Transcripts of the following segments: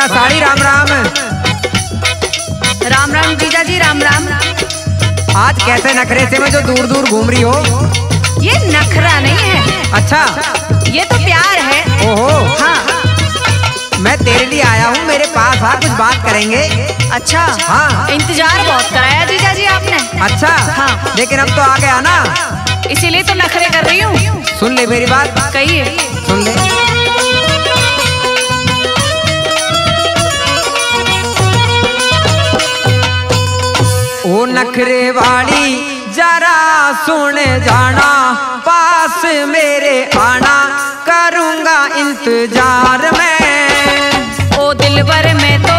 का साड़ी राम राम। राम राम जीजा जी राम राम। आज कैसे नखरे से मैं जो दूर दूर घूम रही हो? ये नखरा नहीं है। अच्छा। ये तो प्यार है। ओहो। हाँ। मैं तेरे लिए आया हूँ मेरे पास आ कुछ बात करेंगे। अच्छा। हाँ। इंतज़ार बहुत कराया जीजा जी आपने। अच्छा। हाँ। लेकिन अब तो आ गया ना। इसीलिए तो नखरे कर रही हूँ। सुन ले मेरी बात। कहिए। सुन ले। नखरे वाली जरा सुन जाना, पास मेरे आना, करूँगा इंतज़ार में। ओ दिलवर, में तो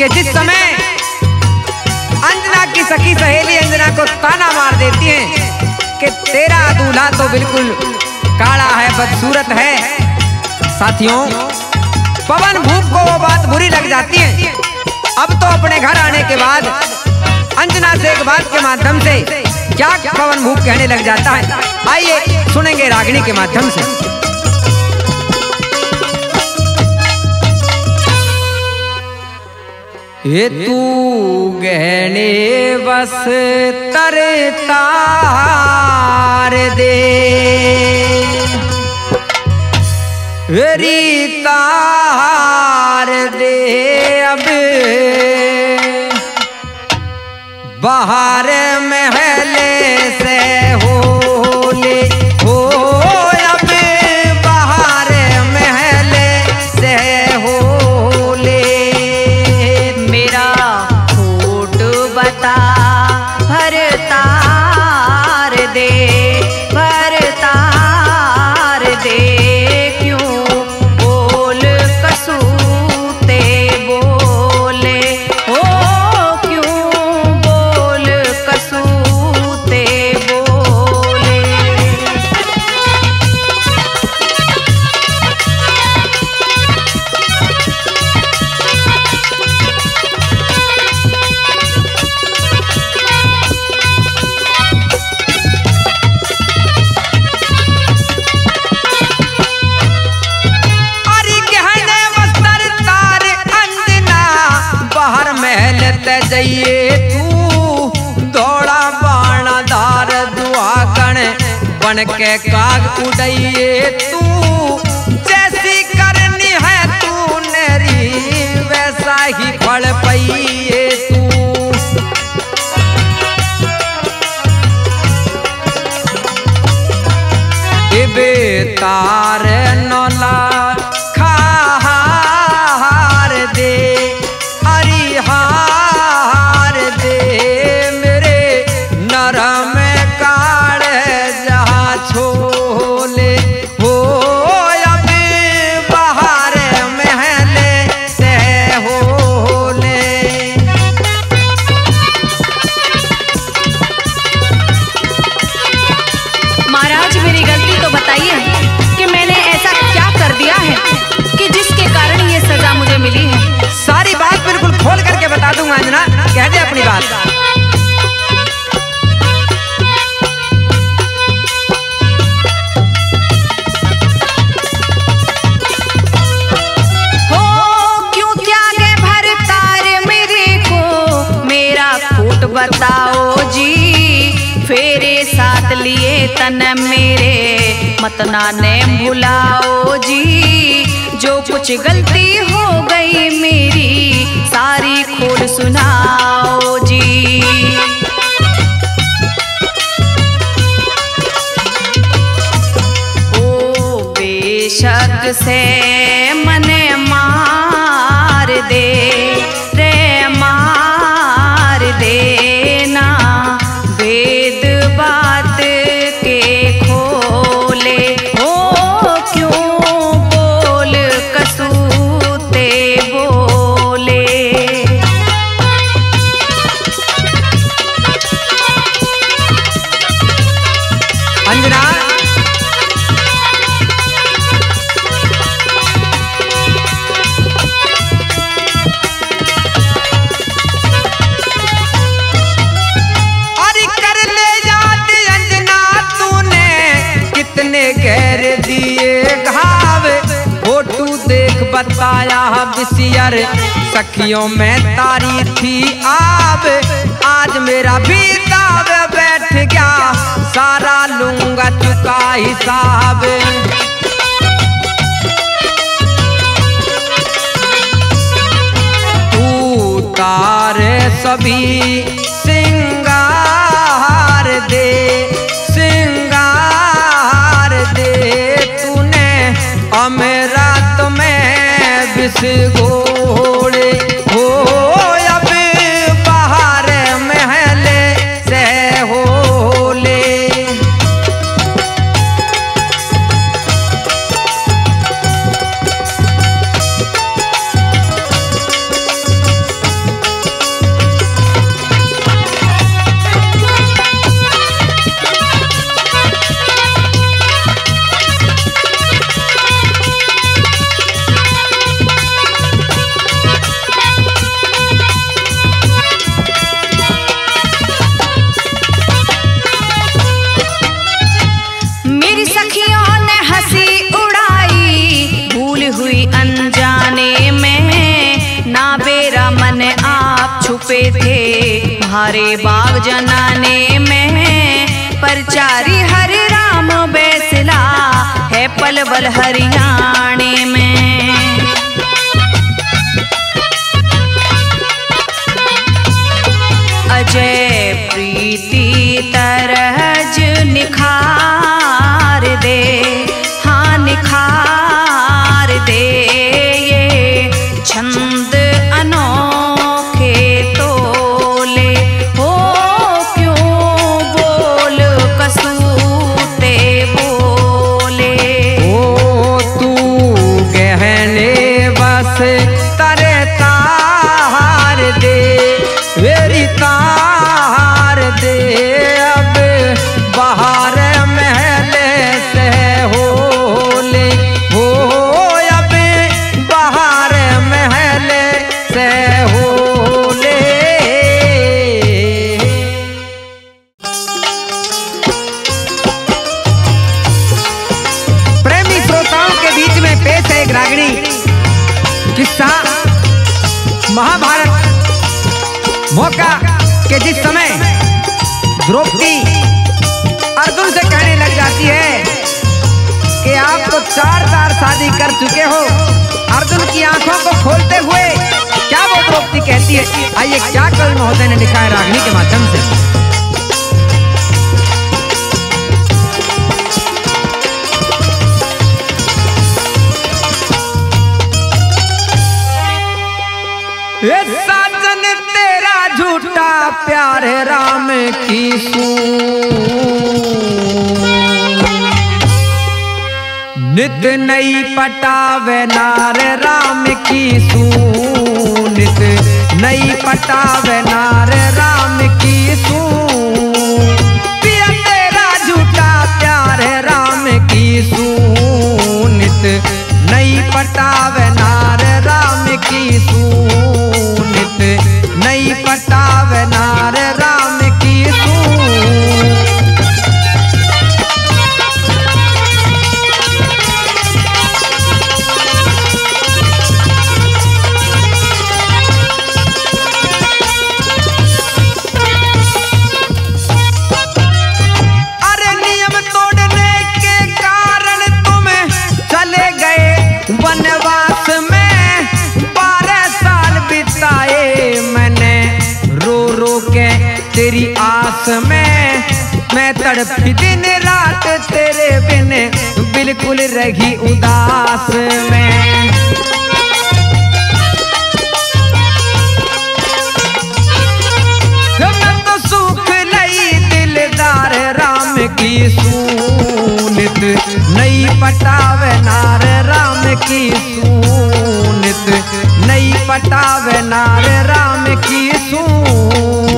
कि जिस समय अंजना की सखी सहेली अंजना को ताना मार देती है कि तेरा दूल्हा तो बिल्कुल काला है, बदसूरत है। साथियों, पवन भूप को वो बात बुरी लग जाती है। अब तो अपने घर आने के बाद अंजना से एक बात के माध्यम से क्या पवन भूप कहने लग जाता है। आइए सुनेंगे रागिणी के माध्यम से। ਏ ਤੂੰ ਗਹਿਣੇ ਬਸ ਤਰ ਤਾਰ ਦੇ। ਰੀ ਤਾਰ ਦੇ ਅਬ। ਬਾਹਰ जाइए तू। दौड़ा बाणा दार दुआ कण बन के काग उड़ाइए तू। जैसी करनी है तू नरी, वैसा ही फल पाइए तू। बेता सखियों में तारी थी आप। आज मेरा बीता बैठ गया। सारा लूँगा चुका हिसाब। तू तारे सभी सिंगार दे सिंगार दे तूने। अमेरा तुम्हें विश्व छुपे थे। हरे बाग जनाने में परचारी हरे राम बैसला है पलवल हरियाणा। तड़पी दिन रात तेरे बिन, बिल्कुल रही उदास में। तो दिलदार राम की सूनित, नई पटाव नार राम की सूनित, नई पटाव नार राम की सून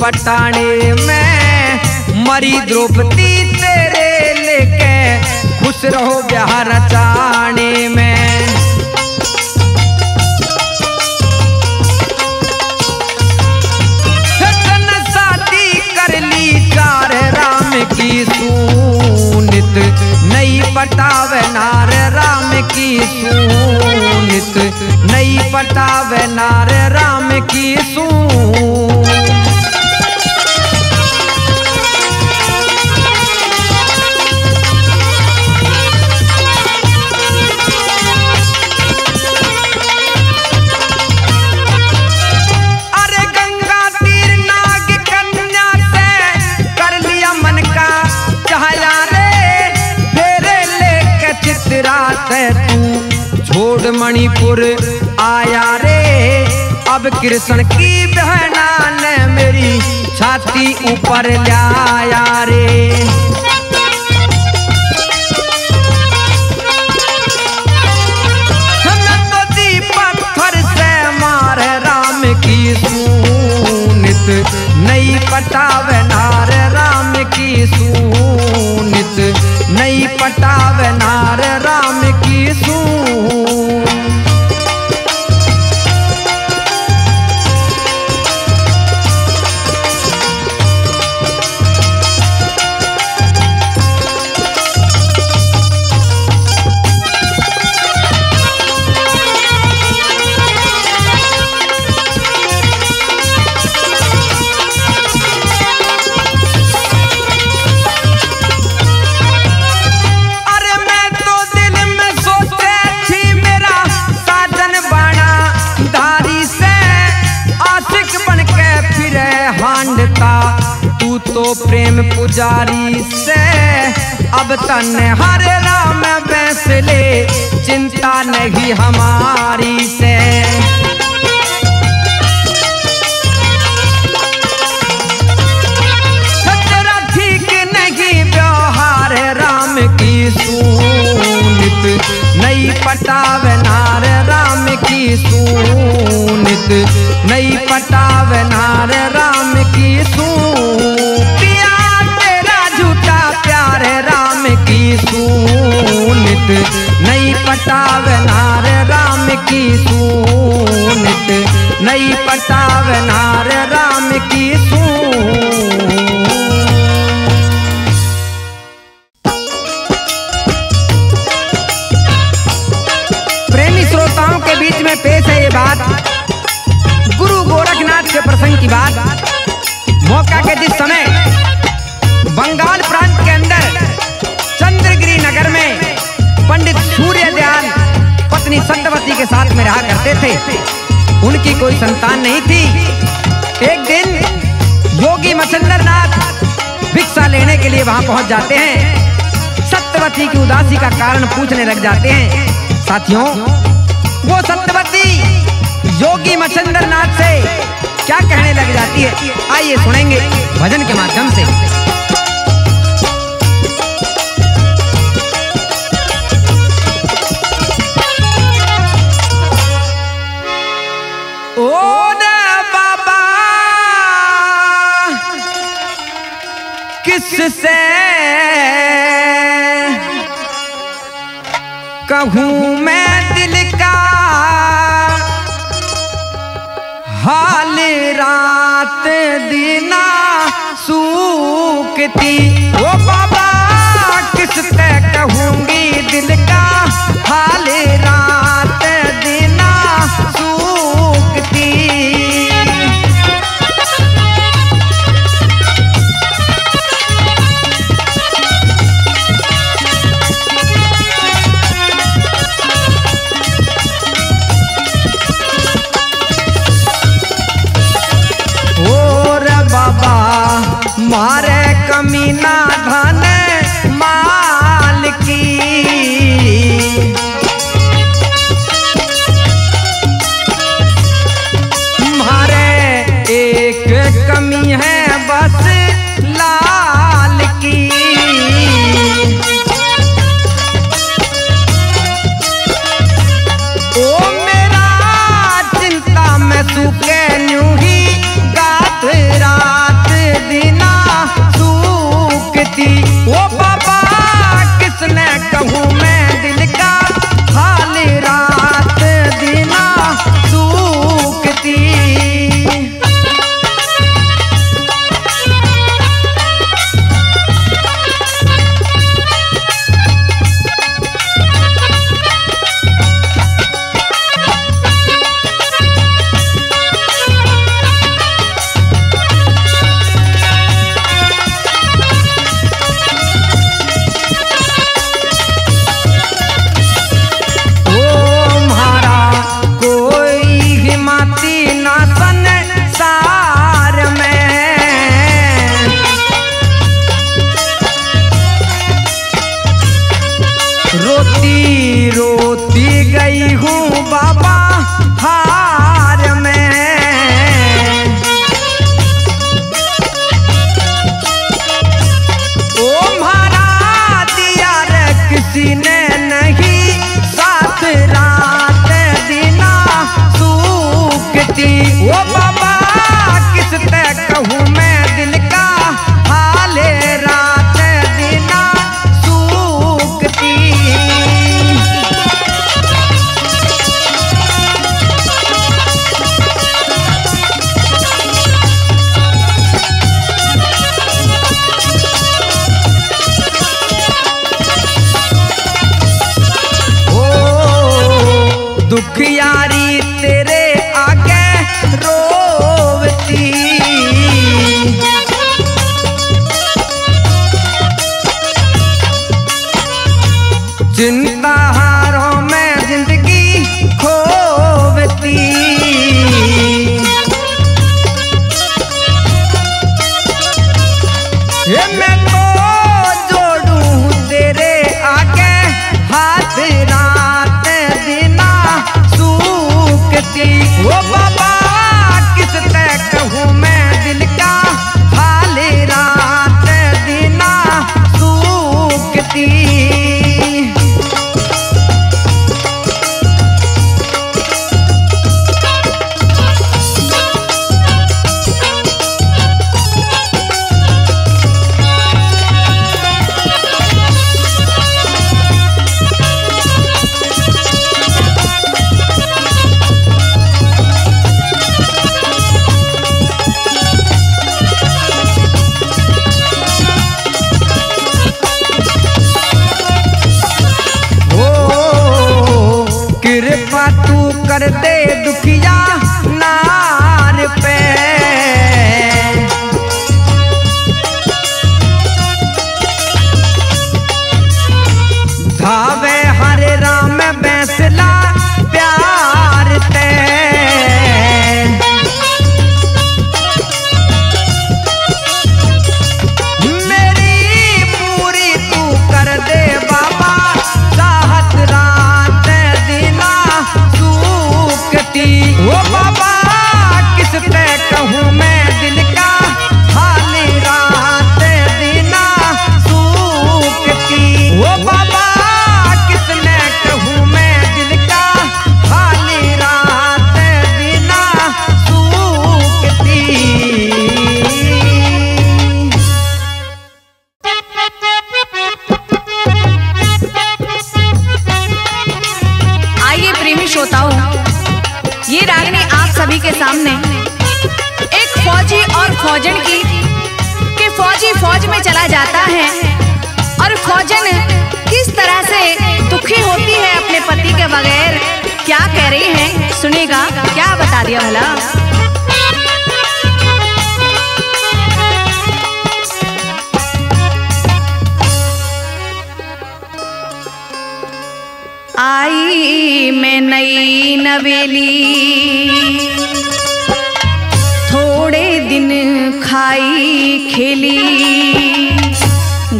पटाने में। मरी द्रौपदी तेरे लेके खुश रहो बिहार रचाने में। कृष्ण की बहना ने मेरी छाती ऊपर लाया उनकी कोई संतान नहीं थी। एक दिन योगी मसंदर नाथ भिक्षा लेने के लिए वहाँ पहुँच जाते हैं। सत्यवती की उदासी का कारण पूछने लग जाते हैं। साथियों, वो सत्यवती योगी मचंदर नाथ से क्या कहने लग जाती है? आइए सुनेंगे भजन के माध्यम से। किससे कहूँ मैं दिल का हाल रात दिना सूखती। ओ बाबा।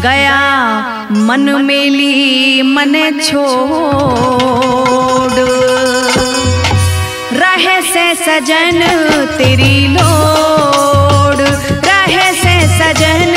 गया मन मिली मन छोड़। रहे से सजन तेरी लोड रहे से सजन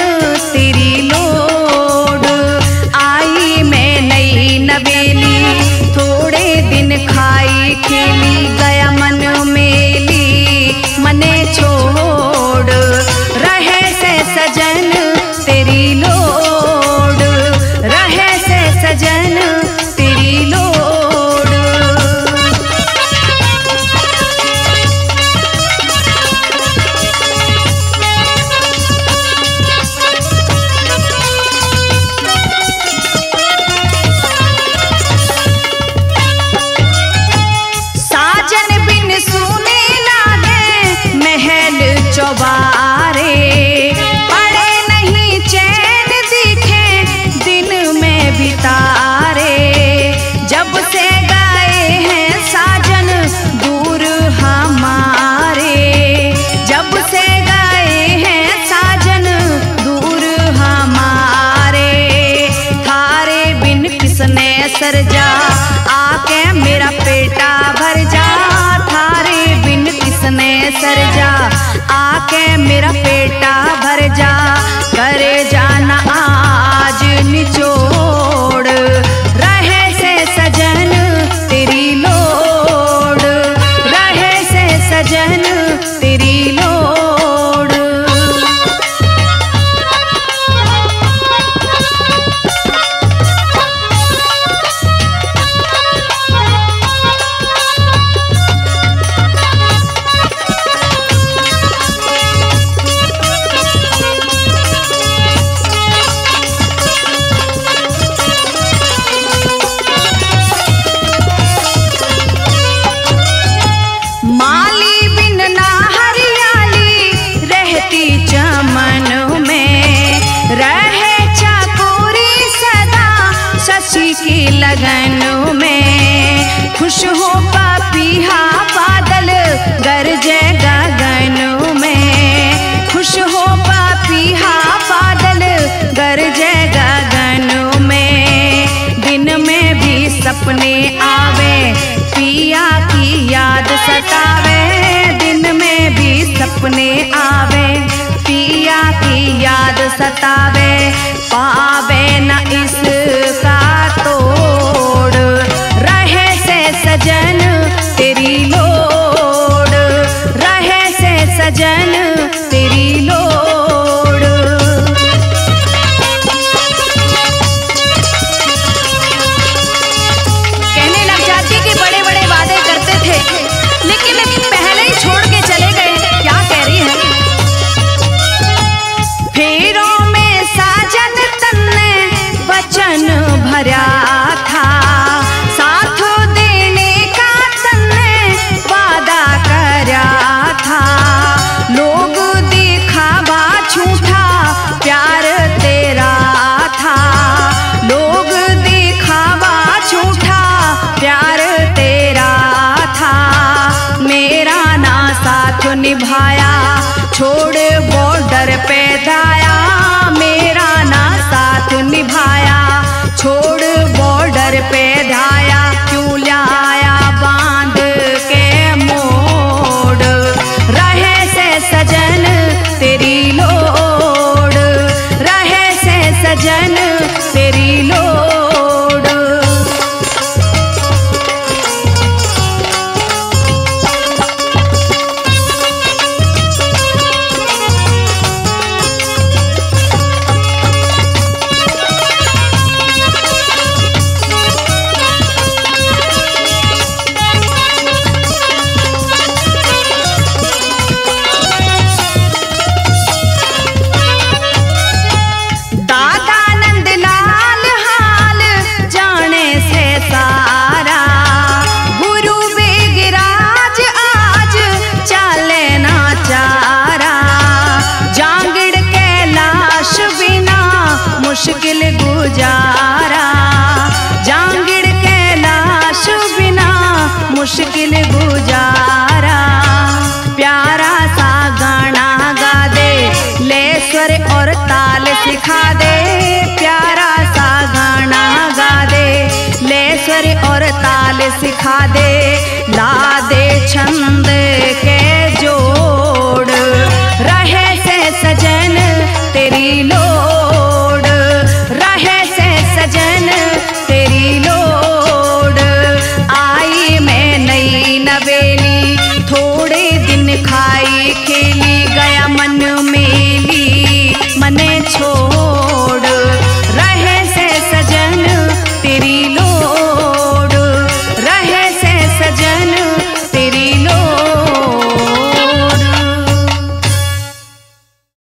पावे पिया की याद सतावे पावे न इस पैदा मुश्किल